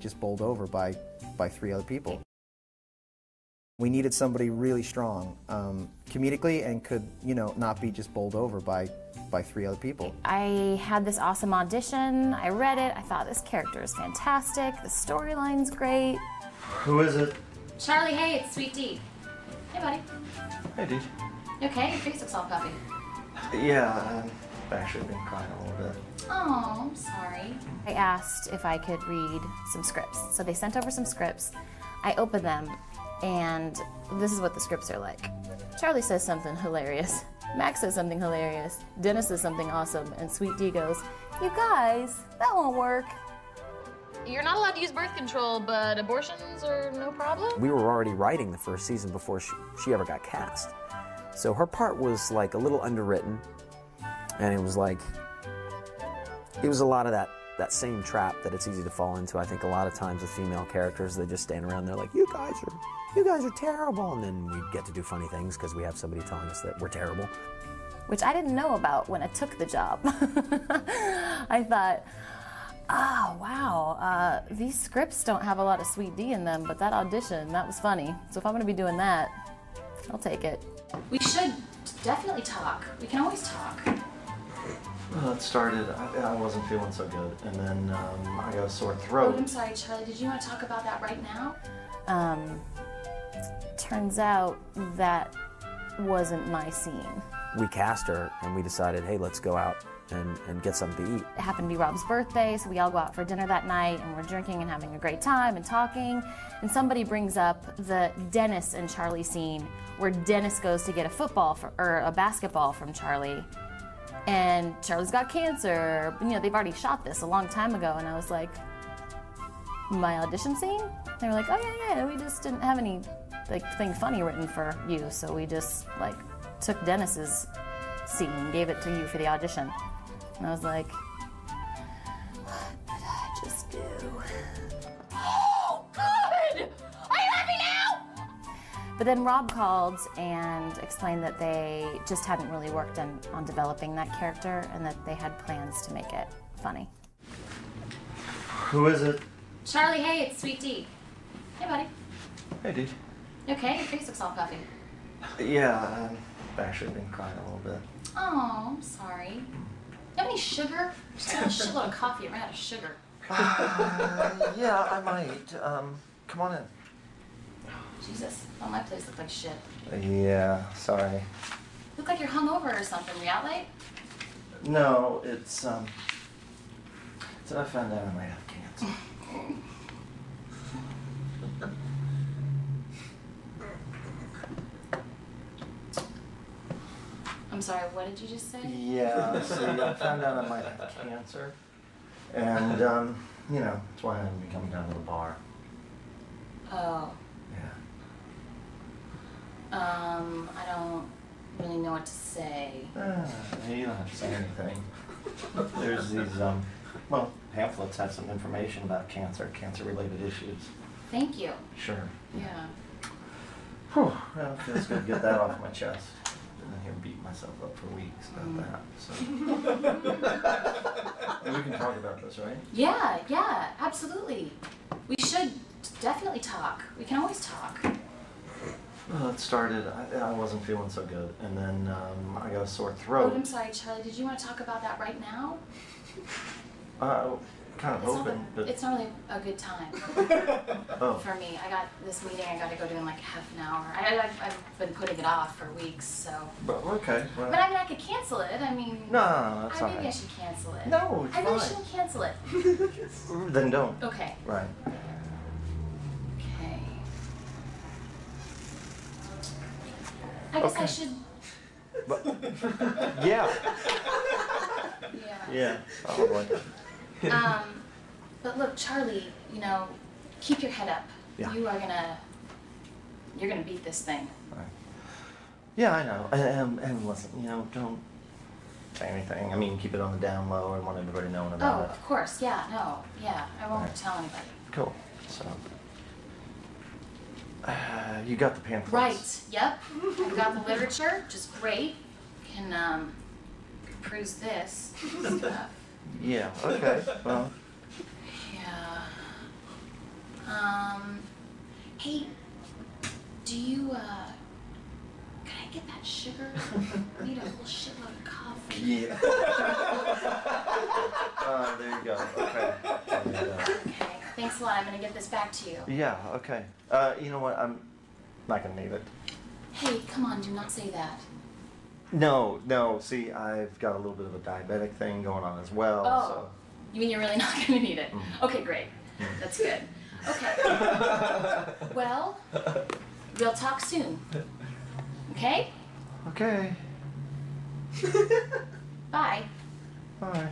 just bowled over by, by three other people. We needed somebody really strong, um, comedically, and could, you know, not be just bowled over by, by three other people. I had this awesome audition. I read it. I thought this character is fantastic. The storyline's great. Who is it? Charlie, hey, it's Sweet Dee. Hey, buddy. Hey, dude. You okay? Your face looks all puffy. Yeah, um, I've actually been crying a little bit. Oh, I'm sorry. I asked if I could read some scripts. So they sent over some scripts. I opened them, and this is what the scripts are like. Charlie says something hilarious. Mac says something hilarious. Dennis says something awesome. And Sweet Dee goes, You guys, that won't work. You're not allowed to use birth control, but abortions are no problem? We were already writing the first season before she, she ever got cast. So her part was like a little underwritten, and it was like, it was a lot of that, that same trap that it's easy to fall into. I think a lot of times with female characters, they just stand around there like, you guys are, you guys are terrible. And then we get to do funny things because we have somebody telling us that we're terrible. Which I didn't know about when I took the job. I thought, oh, wow, uh, these scripts don't have a lot of Sweet Dee in them, but that audition, that was funny. So if I'm going to be doing that, I'll take it. We should definitely talk. We can always talk. Well, it started, I, I wasn't feeling so good, and then um, I got a sore throat. Oh, throat. I'm sorry, Charlie. Did you want to talk about that right now? Um, turns out that wasn't my scene. We cast her and we decided, hey, let's go out and, and get something to eat. It happened to be Rob's birthday, so we all go out for dinner that night and we're drinking and having a great time and talking. And somebody brings up the Dennis and Charlie scene where Dennis goes to get a football for, or a basketball from Charlie. And Charlie's got cancer. You know, they've already shot this a long time ago. And I was like, my audition scene? They were like, oh yeah, yeah, we just didn't have any like thing funny written for you, so we just like took Dennis's scene and gave it to you for the audition. And I was like, what did I just do? But then Rob called and explained that they just hadn't really worked on, on developing that character and that they had plans to make it funny. Who is it? Charlie, hey, it's Sweet Dee. Hey, buddy. Hey, dude. You okay? Your face looks all puffy. Yeah, um, I've actually been crying a little bit. Oh, I'm sorry. You have any sugar? Just had a shitload of coffee. I ran out of sugar. Uh, yeah, I might. Um, come on in. Jesus. Oh, my place looked like shit. Yeah, sorry. Look like you're hungover or something. Were you out late? No, it's, um, so I found out I might have cancer. I'm sorry, what did you just say? Yeah, see, I found out I might have cancer. And, um, you know, that's why I'm coming down to the bar. Oh. Um, I don't really know what to say. Ah, you don't have to say anything. There's these, um, well, pamphlets have some information about cancer, cancer-related issues. Thank you. Sure. Yeah. Whew, well, it feels good to get that off my chest. Been here beating myself up for weeks about that, so. And we can talk about this, right? Yeah, yeah, absolutely. We should definitely talk. We can always talk. Well, it started, I, I wasn't feeling so good, and then um, I got a sore throat. Oh. I'm sorry, Charlie. Did you want to talk about that right now? Uh, kind of It's not, the- but, it's not really a good time oh, for me. I got this meeting I got to go to in like half an hour. I, I, I've been putting it off for weeks, so. but, okay, well. But I mean, I could cancel it. I mean, No, no, no, that's I, maybe I should cancel it. No, it's I really fine. shouldn't cancel it. Then don't. Okay. Right. I guess I Okay. should. Yeah. Yeah. Yeah, probably. Um, but look, Charlie, you know, keep your head up. Yeah. You are gonna, you're gonna beat this thing. Yeah, I know. And, and, and listen, you know, don't say anything. I mean, keep it on the down low. I want everybody knowing Oh, about it. Oh of course, yeah, no, yeah, I won't Right. tell anybody. Cool. So, uh, you got the pamphlets. Right, yep, I've got the literature, which is great. Can, um, peruse this stuff. Yeah. Okay. Well, Yeah. Um, hey, do you, uh, can I get that sugar? I need a whole shitload of coffee. Yeah. uh, there you go. Okay. And, Okay, thanks a lot. I'm gonna get this back to you. yeah. Okay. Uh, you know what? I'm not gonna need it. Hey, come on, do not say that. No, no. See, I've got a little bit of a diabetic thing going on as well. Oh. You mean you're really not gonna need it? Okay, great. That's good. Okay. Well, we'll talk soon. Okay? Okay. Bye. Bye.